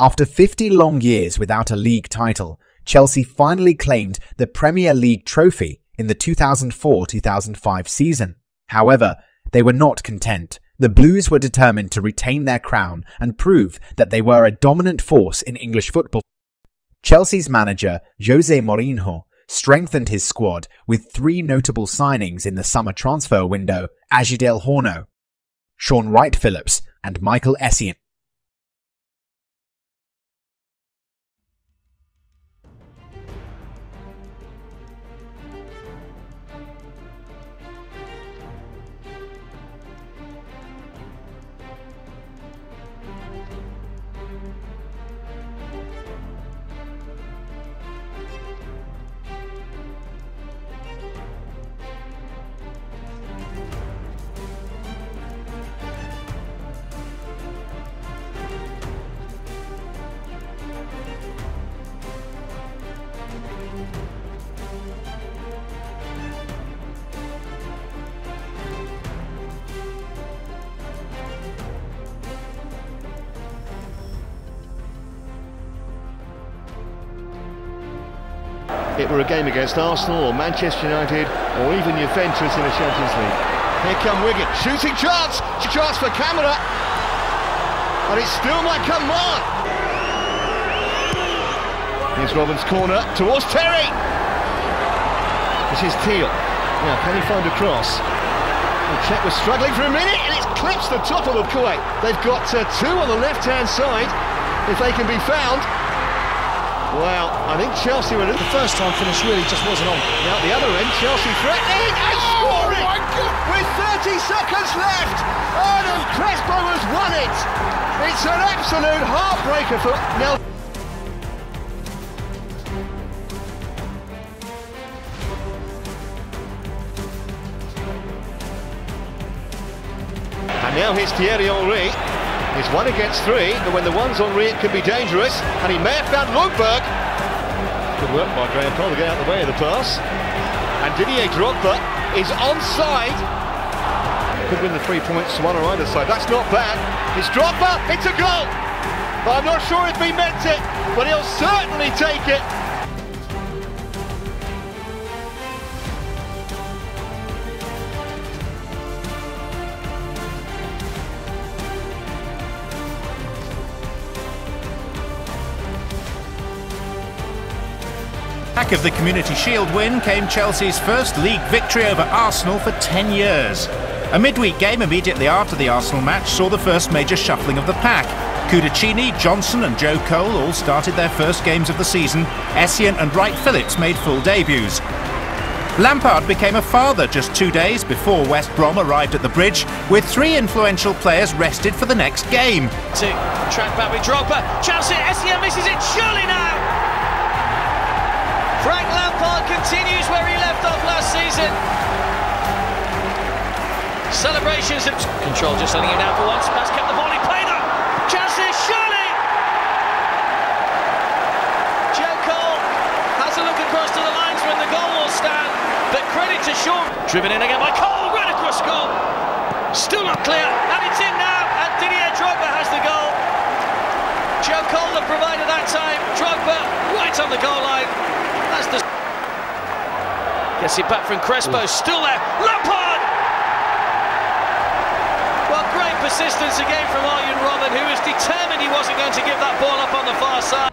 After 50 long years without a league title, Chelsea finally claimed the Premier League trophy in the 2004-2005 season. However, they were not content. The Blues were determined to retain their crown and prove that they were a dominant force in English football. Chelsea's manager, Jose Mourinho, strengthened his squad with three notable signings in the summer transfer window Asier del Horno, Shaun Wright-Phillips, and Michael Essien. It were a game against Arsenal or Manchester United or even Juventus in the Champions League. Here come Wigan, shooting chance, chance for Kamara, and it still might come on. Here's Robben's corner towards Terry. This is Teal. Now, can he find a cross? The Czech was struggling for a minute and it's clips the top of the Kuwait. They've got uh, two on the left-hand side, if they can be found. Well, I think Chelsea were... The first time finish really just wasn't on. Now, the other end, Chelsea threatening and oh scoring! With 30 seconds left, Hernan Crespo has won it! It's an absolute heartbreaker for Nelson. And now here's Thierry Henry. It's one against three, but when the one's on Henry, it can be dangerous. And he may have found Ljungberg. Good work by Graham Poll to get out of the way of the pass. And Didier Drogba is onside. Could win the three points, one or either side. That's not bad. It's Drogba, it's a goal. I'm not sure if he meant it, but he'll certainly take it. Back of the Community Shield win came Chelsea's first league victory over Arsenal for 10 years. A midweek game immediately after the Arsenal match saw the first major shuffling of the pack. Cudicini, Johnson and Joe Cole all started their first games of the season. Essien and Wright Phillips made full debuts. Lampard became a father just two days before West Brom arrived at the bridge, with three influential players rested for the next game. To track back with Chelsea, Essien misses it, surely now! Frank Lampard continues where he left off last season. Celebrations of control, just letting him down for once. That's kept the ball in play though. Chelsea, surely! Joe Cole has a look across to the lines when the goal will stand. But credit to Shaun. Driven in again by Cole, right across goal. Still not clear, and it's in now, and Didier Drogba has the goal. Joe Cole that provided that time. Drogba right on the goal line. That's the... Gets it back from Crespo, still there. Lampard! Well, great persistence again from Arjen Robben, who was determined he wasn't going to give that ball up on the far side.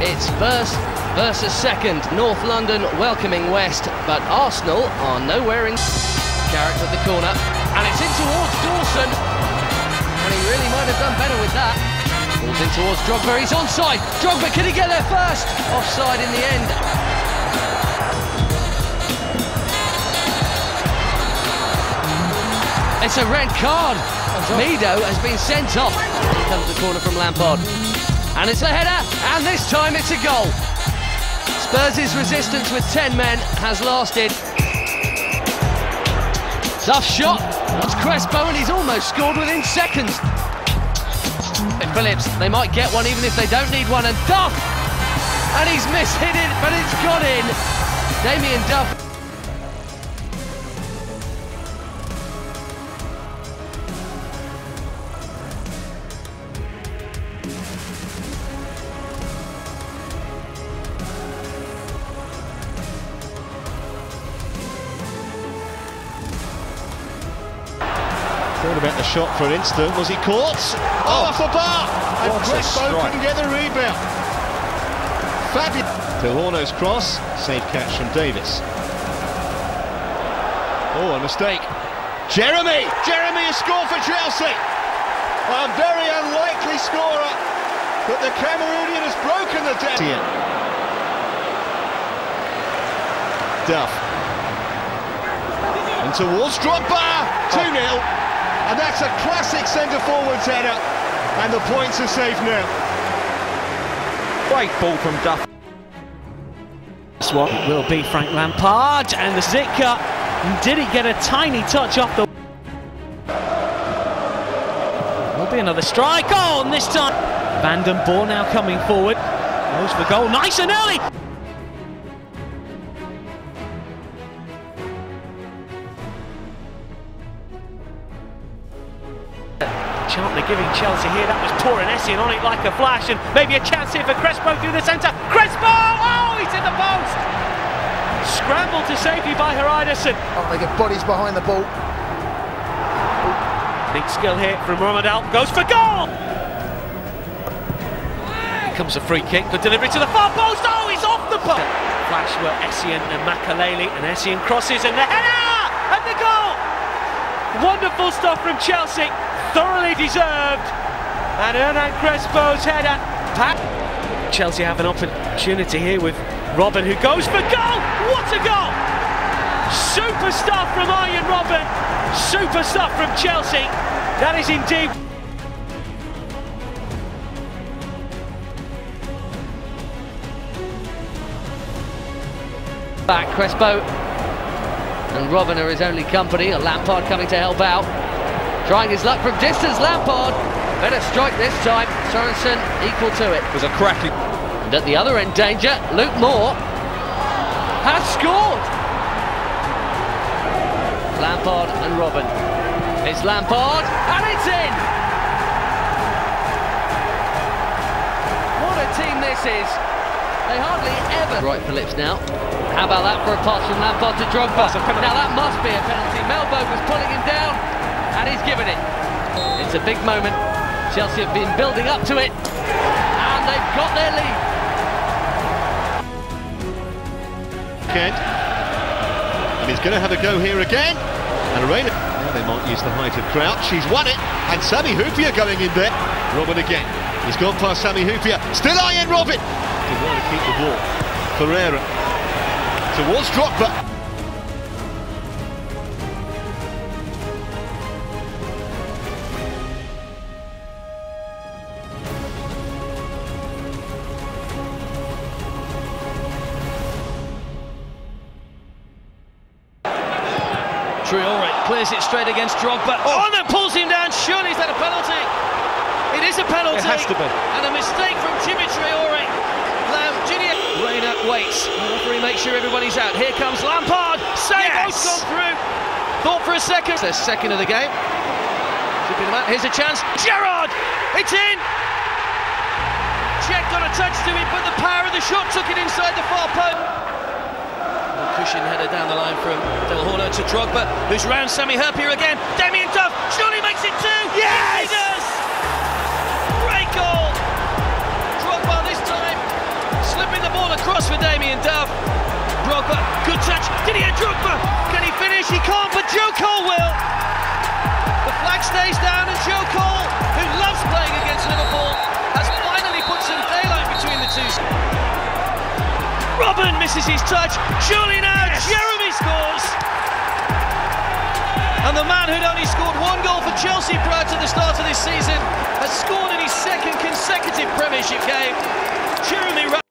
It's first versus second. North London welcoming West, but Arsenal are nowhere in. Garrett at the corner, and it's in towards Dawson. And he really might have done better with that. Balls in towards Drogba, he's onside. Drogba, can he get there first? Offside in the end. It's a red card. Mido has been sent off. Here comes the corner from Lampard. And it's a header, and this time it's a goal. Spurs' resistance with 10 men has lasted. Tough shot. It's Crespo, and he's almost scored within seconds. Phillips, they might get one even if they don't need one, and Duff! And he's mishit it, but it's gone in. Damien Duff. Shot for an instant. Was he caught? Oh, off the bar! And Crespo couldn't get the rebound. Fabulous. Horno's cross. Safe catch from Davis. Oh, a mistake. Geremi! Geremi has scored for Chelsea! A very unlikely scorer, but the Cameroonian has broken the dead. Duff. And towards Drogba, 2-0. And that's a classic centre-forward's header. And the points are safe now. Great ball from Duff. This one will be Frank Lampard and the zit cut. Did he get a tiny touch off the. Will be another strike. Oh, and this time Vanden Borre now coming forward. Goes for goal. Nice and early. Charlton giving Chelsea here. That was pouring Essien on it like a flash, and maybe a chance here for Crespo through the centre. Crespo! Oh, he's in the post! Scrambled to safety by Hreidarsson. Oh, they get bodies behind the ball. Big skill here from Rommedahl. Goes for goal! Comes a free kick. Good delivery to the far post. Oh, he's off the post. Flash were Essien and Makelele, and Essien crosses and the header! And the goal! Wonderful stuff from Chelsea. Thoroughly deserved. And Hernan Crespo's header. Pat. Chelsea have an opportunity here with Robben who goes for goal! What a goal! Super stuff from Arjen Robben. Super from Chelsea. That is indeed. Back Crespo. And Robben are his only company. A Lampard coming to help out. Trying his luck from distance. Lampard. Better strike this time. Sorensen equal to it. was a cracking. And at the other end, danger. Luke Moore has scored. Lampard and Robben. It's Lampard, and it's in. What a team this is. They hardly ever. Right for lips now. How about that for a pass from Lampard to Drogba? Now that must be a penalty. Mellberg was pulling him down, and he's given it. It's a big moment. Chelsea have been building up to it, and they've got their lead. Kent. And he's going to have a go here again. And Reina. They might use the height of Crouch. He's won it. And Sami Hyypiä going in there. Robben again. He's gone past Sami Hyypiä. Still Arjen Robben. To want to keep the ball. Ferreira. Towards Drogba. Clears it straight against Drogba. Oh, and pulls him down. Surely is that a penalty? It is a penalty. It has to be. And a mistake from Djimi Traore. Now, Reina waits. The referee makes sure everybody's out. Here comes Lampard. Save both gone through. Thought for a second. It's The second of the game. Flipping them out. Here's a chance. Gerrard. It's in. Cech got a touch to it, but the power of the shot took it inside the far post. Cushion header down the line from Del Horno to Drogba, who's round Sami Hyypiä again. Damien Duff surely makes it two. Yes, he does. Great goal. Drogba this time slipping the ball across for Damien Duff. Drogba, good touch. Did he Drogba? Can he finish? He can't, but Joe Cole will. The flag stays down, and Joe Cole, who loves playing against Liverpool, has finally put some daylight between the two. Robben misses his touch. Surely now Geremi scores. And the man who'd only scored one goal for Chelsea prior to the start of this season has scored in his second consecutive Premiership game. Geremi.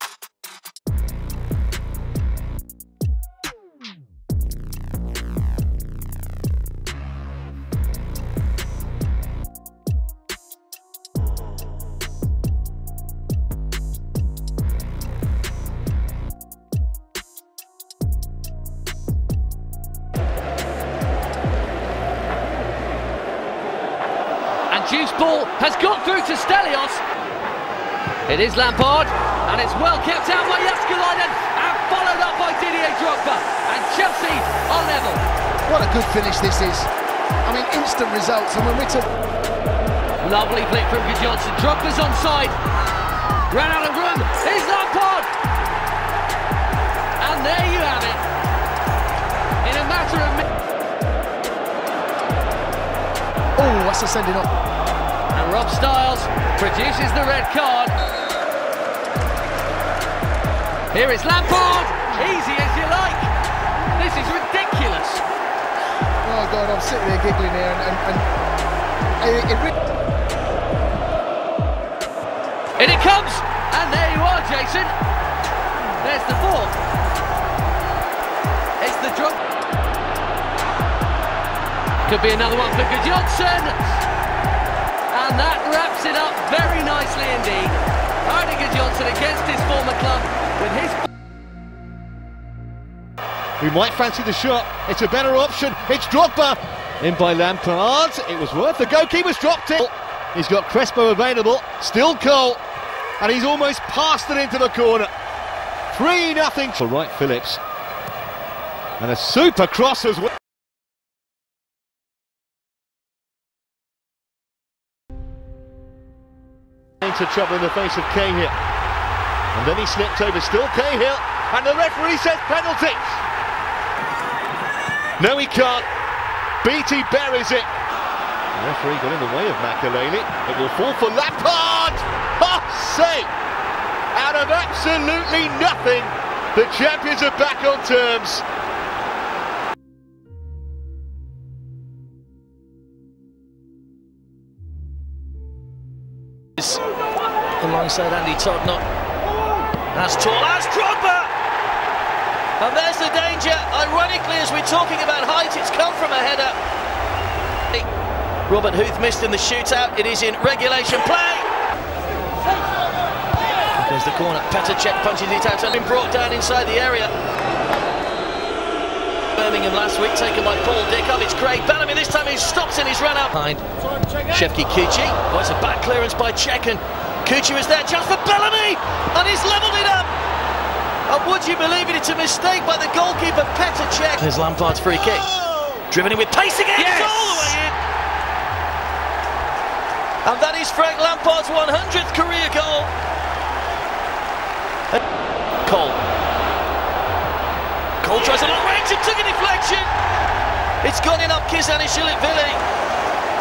It is Lampard, and it's well kept out by Jääskeläinen, and followed up by Didier Drogba. And Chelsea are level. What a good finish this is. I mean, instant results. And when we took... Lovely flick from Johnson. Drogba's onside. Ran out of room. Here's Lampard. And there you have it. In a matter of minutes. Oh, that's a sending off. And Rob Styles produces the red card. Here is Lampard. Easy as you like. This is ridiculous. Oh, God, I'm sitting there giggling here. And, and, and it, it. In it comes. And there you are, Jason. There's the fourth. It's the drop. Could be another one for Johnson. And that wraps it up very nicely indeed. Arne Johnson against his former club with his... We might fancy the shot. It's a better option. It's Drogba. In by Lampard. It was worth. The goalkeeper's dropped it. He's got Crespo available. Still Cole. And he's almost passed it into the corner. 3 nothing for Wright Phillips. And a super cross as well. Into trouble in the face of Cahill. And then he slipped over, still Cahill. And the referee says penalty. No, he can't. Beattie buries it. The referee got in the way of Makelele. It will fall for Lampard. Oh, say! Out of absolutely nothing, the champions are back on terms. Alongside Andy Todnott. That's tall, that's Drogba! And there's the danger. Ironically, as we're talking about height, it's come from a header. Robert Huth missed in the shootout. It is in regulation play. There's the corner. Petr Cech punches it out and been brought down inside the area. Birmingham last week, taken by Paul Dickov. It's Craig Bellamy. This time he stops in his run out. Behind Shefki Kuqi. Oh, it's a back clearance by Cech and Kuqi is there. Chance for Bellamy. And he's levelled it up. And would you believe it, it's a mistake by the goalkeeper, Petr Cech. There's Lampard's free kick. Oh! Driven in with pace again, Yes! all the way in. And that is Frank Lampard's 100th career goal. And Cole. Cole tries a long range and took a deflection. It's gone in up Khizanishvili.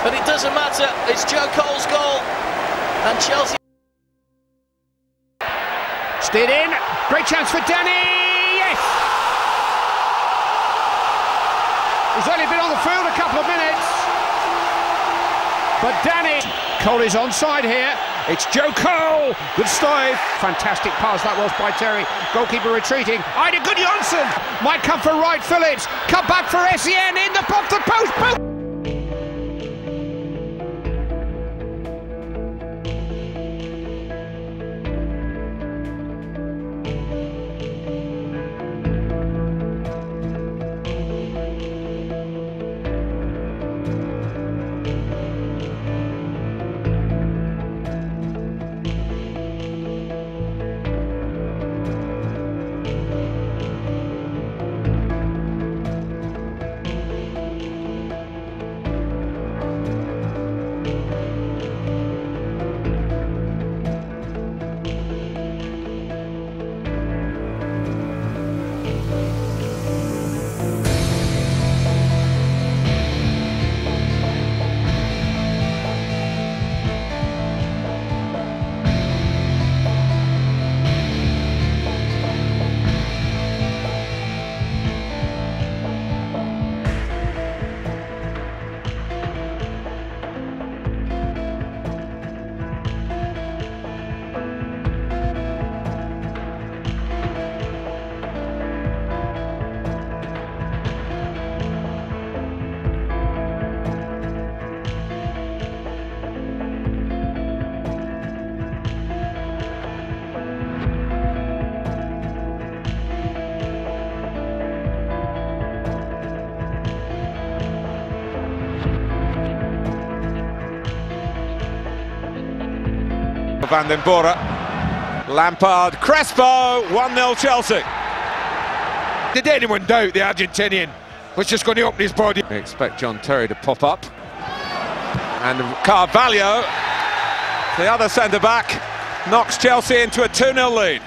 But it doesn't matter, it's Joe Cole's goal. And Chelsea. Steered in. Great chance for Danny. Yes! He's only been on the field a couple of minutes. But Danny. Cole is onside here. It's Joe Cole. Good stave. Fantastic pass that was by Terry. Goalkeeper retreating. Eidur Gudjohnsen might come for Wright Phillips. Come back for SEN in the box the post. Vanden Borre. Lampard, Crespo, 1-0 Chelsea. Did anyone doubt the Argentinian was just going to open his body? Expect John Terry to pop up. And Carvalho, the other centre-back, knocks Chelsea into a 2-0 lead.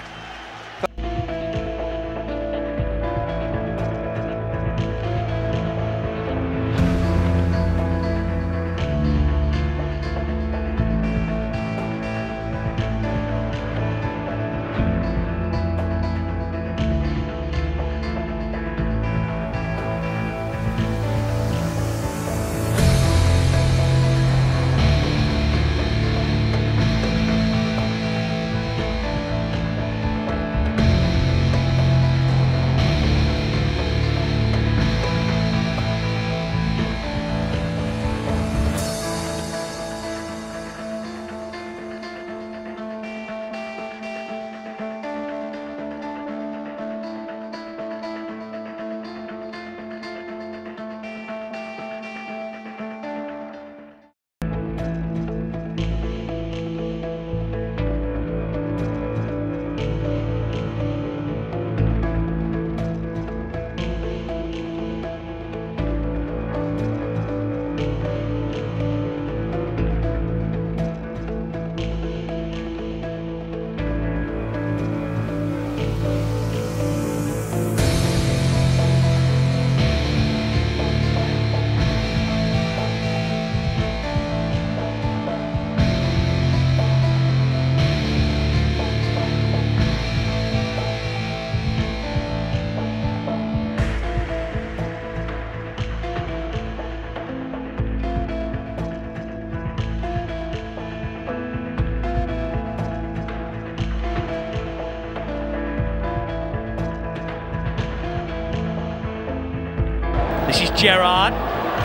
Gerrard.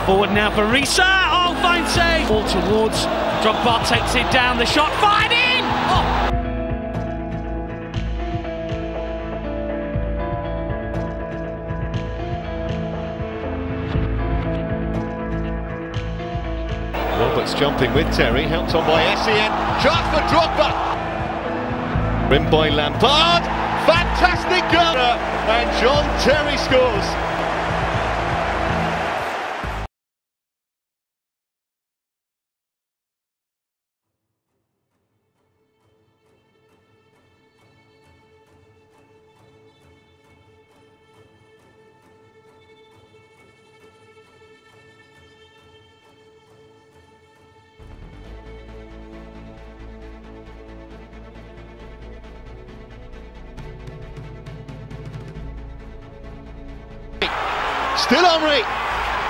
Forward now for Riise. Oh, fine save. Ball towards. Drogba takes it down. The shot. Fired in. Oh. Roberts jumping with Terry, helped on by Essien. Chance for Drogba. Rim by Lampard. Fantastic goal. And John Terry scores. Still Henry.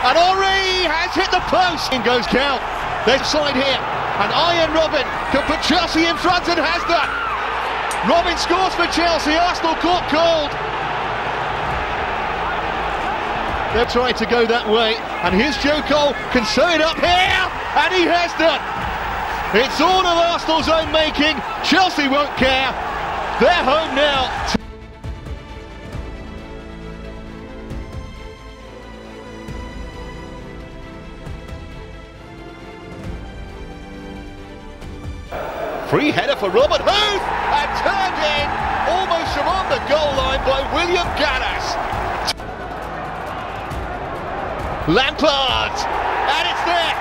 And Henry has hit the post. In goes Count. There's side here. And Arjen Robben can put Chelsea in front and has that. Robben scores for Chelsea. Arsenal caught cold. They're trying to go that way. And here's Joe Cole. Can sew it up here. And he has done. It's all of Arsenal's own making. Chelsea won't care. They're home now. Free header for Robert Huth and turned in almost from on the goal line by William Gallas. Lampard and it's there.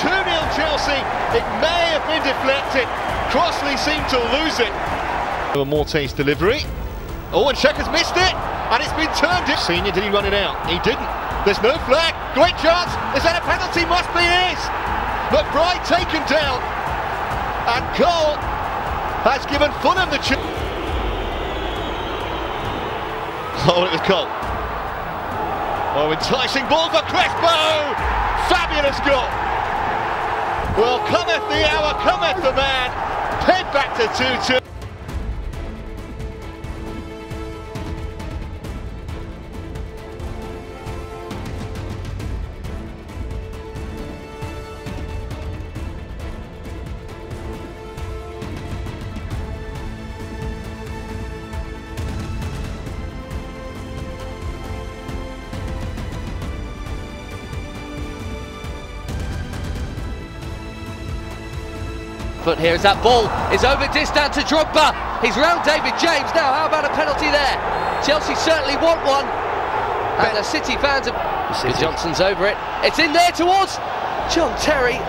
2-0 Chelsea. It may have been deflected. Crossley seemed to lose it. Boa Morte's delivery. Oh, and Sheka's missed it. And it's been turned in. Senior, did he run it out? He didn't. There's no flag. Great chance. Is that a penalty? Must be it is. McBride taken down. And Cole has given Fulham the chance. Oh, it was Cole. Oh, enticing ball for Crespo! Fabulous goal! Well, cometh the hour, cometh the man. Head back to 2-2. Foot here as that ball is over distant to Drogba. He's round David James now. How about a penalty there? Chelsea certainly want one. And the City fans have. Good Johnson's over it. It's in there towards John Terry.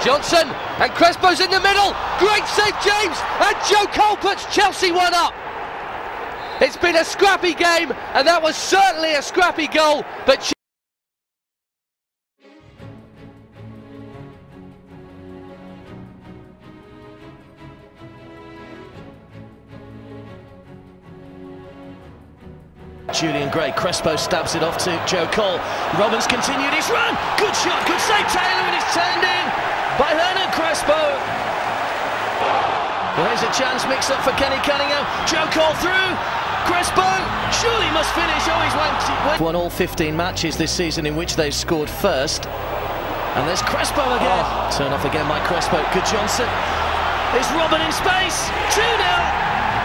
Johnson and Crespo's in the middle. Great save, James. And Joe Cole puts Chelsea one up. It's been a scrappy game, and that was certainly a scrappy goal. But Julian Gray, Crespo stabs it off to Joe Cole. Robbins continued his run. Good shot, good save Taylor, and it's turned in by Hernan Crespo. Well, here's a chance mix up for Kenny Cunningham. Joe Cole through. Crespo surely must finish. Oh, he's went. Won all 15 matches this season in which they've scored first. And there's Crespo again. Oh. Turn off again by Crespo. Good Johnson. Is Robben in space? 2 0.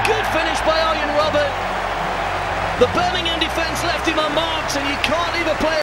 Good finish by Arjen Robben. The Birmingham defence left him unmarked, and you can't leave a player.